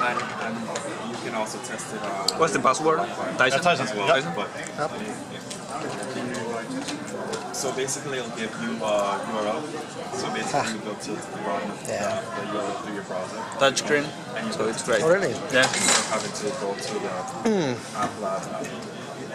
And, and you can also test it on. What's the password? Tizen. Tizen. as well. Yep. So basically, it'll give you a URL. So basically, ah. you go to run Yeah. the, the URL through your browser, Touchscreen. and So it's great. Oh, really? Yeah. instead of having to go to the hmm. app lab.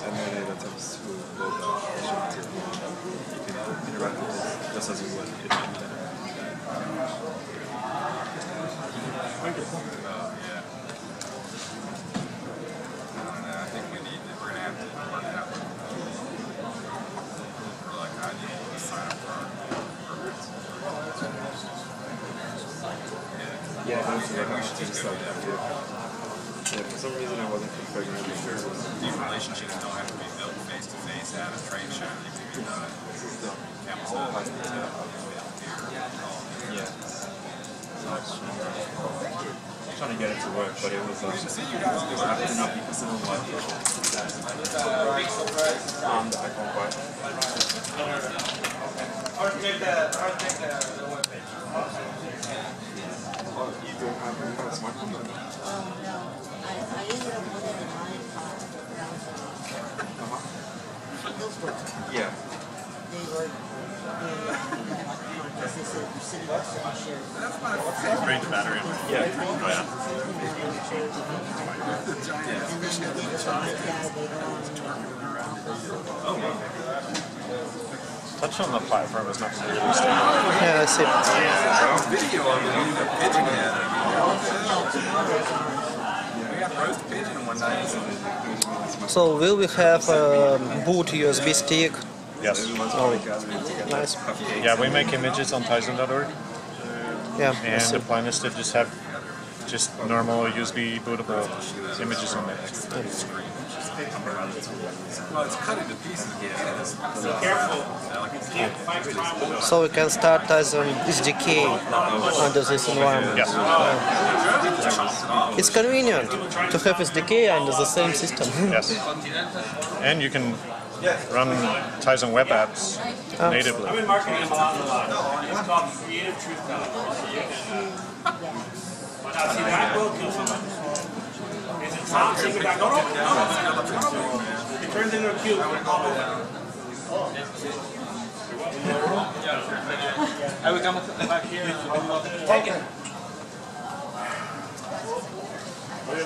you interact with it just as you would if you I think I up for our. Yeah, that's what we should just like that. Yeah, for some reason I wasn't configuring it. Sure. These relationships don't have to be built face to face at a trade show. They can be done at Campbell's Hotel. Yeah. Trying to get it to work, but it was um, acting up because it was like um, the iPhone 5. Oh, you don't have you have a smartphone? I, I ended up with an iPod Uh-huh. Yeah. They the battery. Yeah. Oh, yeah. Oh. Touch on the platform is not really. Yeah, I see. Video of it, use a pigeon head. Roast pigeon one night. So will we have a boot USB stick? Yes. Oh, Nice. Yeah, we make images on Tizen.org, Yeah, and the plan is to just have just normal USB bootable images on there. Well, it's cut into pieces. Yeah. So we can start as an SDK under this environment. Yes. It's convenient to have SDK under the same system. Yes. And you can run Tizen web apps oh. natively. I've been marketing them a lot, a lot. It's called creative truth telling. Now, uh, see, that will kill somebody. Tom back? No, no, no, no. I would come back here. Take it. Really?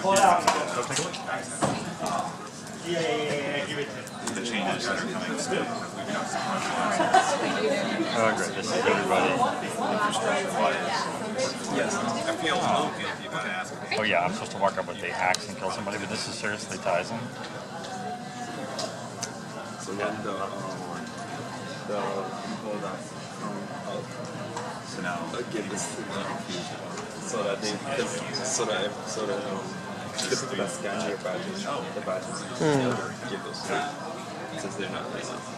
Pull it out. Yeah, yeah, yeah, give it to. The changes that are coming soon. Oh, great. This is everybody. I feel low guilty about asking. Oh, yeah, I'm supposed to walk up with the axe and kill somebody, but this is seriously Tizen. So then the um, the people that um, So now, give this to the so that they so that so that um, the people that scan your badges, the badges, hmm. they'll give those to you, since they're not licensed.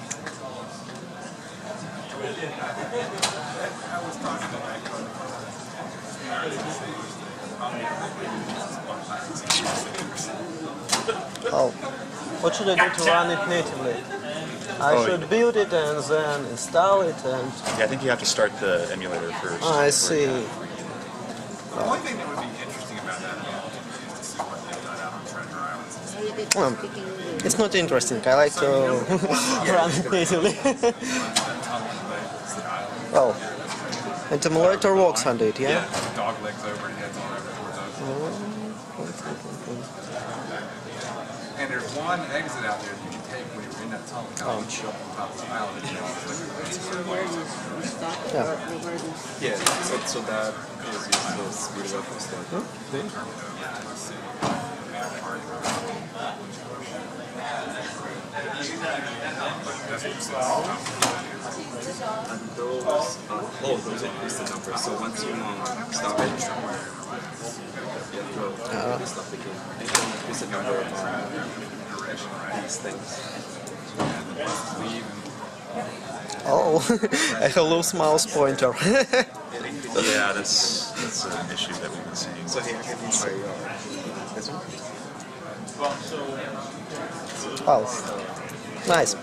Oh, what should I do to run it natively? I Oh, should build it and then install it and Yeah, I think you have to start the emulator first. I see. the only thing that would be interesting about that is to see what they've done out on Treasure Island. So you did Um, It's not interesting. I like to run it natively. oh, and the emulator works on it, yeah? Dog legs over and heads on over towards us. And there's one exit out there that you can take when you're in that tunnel, kind of show up on top of the island. You know, it's Where you you start, Yeah. where, where you Yeah, so, so that is to speed up and stuff. And those, uh, oh, those increase the number. So once you um, stop it, you have to uh, stop the game. And you increase the number of um, these things. Oh, a loose mouse pointer. Yeah, that's that's an issue that we've been seeing. So here, can you try uh, this one? wow. Nice.